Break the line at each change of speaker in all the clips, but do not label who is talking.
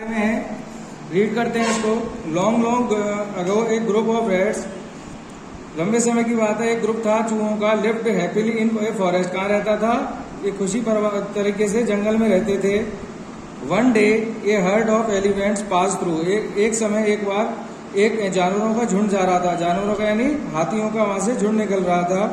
में रीड करते हैं इसको। लॉन्ग लॉन्ग अगो एक ग्रुप ऑफ़ रेड्स लंबे समय की बात है, एक ग्रुप था चूहों का। लिफ्ट हैप्पीली इन फॉरेस्ट कहाँ रहता था? ये खुशी तरीके से जंगल में रहते थे। One day a herd of elephants pass through एक एक समय, एक बार, एक जानवरों का झुंड जा रहा था। जानवरों का यानी हाथियों का वहाँ से झुंड निकल रहा था।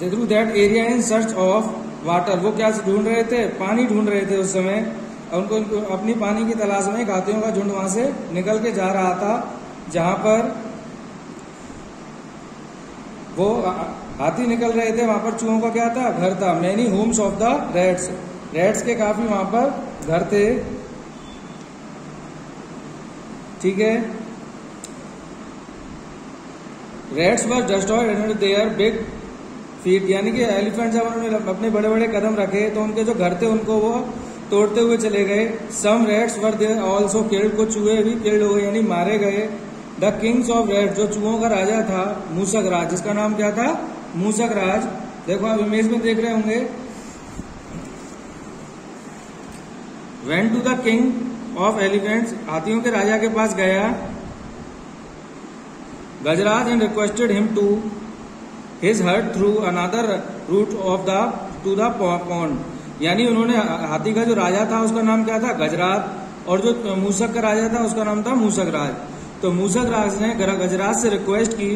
Through that area in search of water वो क्या ढूंढ रहे थे? पानी ढूंढ रहे थे उस समय। उनको, उनको अपनी पानी की तलाश में हाथियों का झुंड वहाँ से निकल के जा रहा था जहाँ पर वो हाथी निकल रहे थे वहाँ पर चूहों का क्या था? घर था। Many homes of the rats rats के काफ़ी वहाँ पर घर थे। ठीक है? Rats were destroyed their big feet यानी कि एलिफेंट जब उन्होंने अपने बड़े बड़े कदम रखे तो उनके जो घर थे उनको वो तोड़ते हुए चले गए। Some rats were there also killed कुछ चूहे भी किल्ड हुए यानी मारे गए। द किंग्स ऑफ़ रेड जो चूहों का राजा था मूसक राज जिसका नाम क्या था? मूसक राज देखो, आप इमेज में देख रहे होंगे। Went to the king of elephants हाथियों के राजा के पास गया। Gajraj and requested him to his herd through another route of the to the pond यानी उन्होंने हाथी का जो राजा था, उसका नाम क्या था? गजराज। और जो मूसक का राजा था, उसका नाम था मूसक राज। तो मूसक राज ने गजराज से रिक्वेस्ट की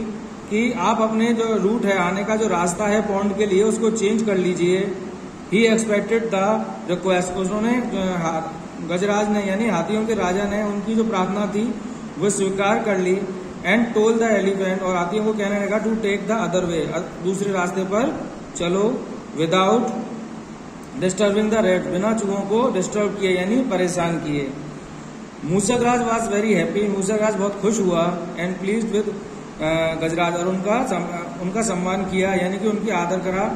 कि आप अपने जो रूट है, आने का जो रास्ता है पॉन्ड के लिए, उसको चेंज कर लीजिए। ही एक्सपेक्टेड द रिक्वेस्ट उन्होंने गजराज ने, यानी हाथियों के राजा ने उनकी जो प्रार्थना थी, वो स्वीकार कर ली एंड टोल द एलिफेंट और हाथियों को कहने लगा to take the other way दूसरे रास्ते पर चलो विदाउट डिस्टर्बिंग द रेड बिना चूहों को डिस्टर्ब किए, यानी परेशान किए। Mushak Raj was very happy Mushak Raj बहुत खुश हुआ एंड प्लीज़ विद गजराज और उनका उनका सम्मान किया, यानी कि उनकी आदर करा,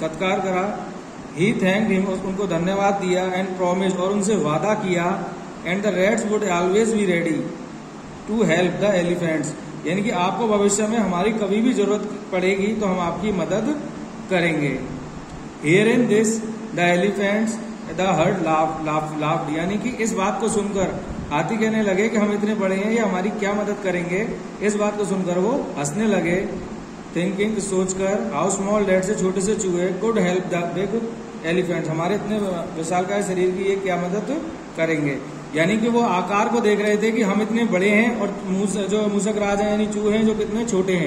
सत्कार करा। ही थैंक हिम उनको धन्यवाद दिया एंड प्रोमिस और उनसे वादा किया and the rats would always be ready to help the elephants यानी कि आपको भविष्य में हमारी कभी भी ज़रूरत पड़ेगी तो हम आपकी मदद करेंगे। Here in this the elephants the herd laugh laugh laugh यानी कि इस बात को सुनकर हाथी कहने लगे कि हम इतने बड़े हैं, ये हमारी क्या मदद करेंगे? इस बात को सुनकर वो हंसने लगे थिंकिंग सोचकर हाउ स्मॉल डेट से छोटे से चूहे गुड हेल्प द एलिफेंट हमारे इतने विशाल का शरीर की ये क्या मदद करेंगे? यानी कि वो आकार को देख रहे थे कि हम इतने बड़े हैं और जो मूसक राज है, यानी चूहे हैं, जो कितने छोटे हैं।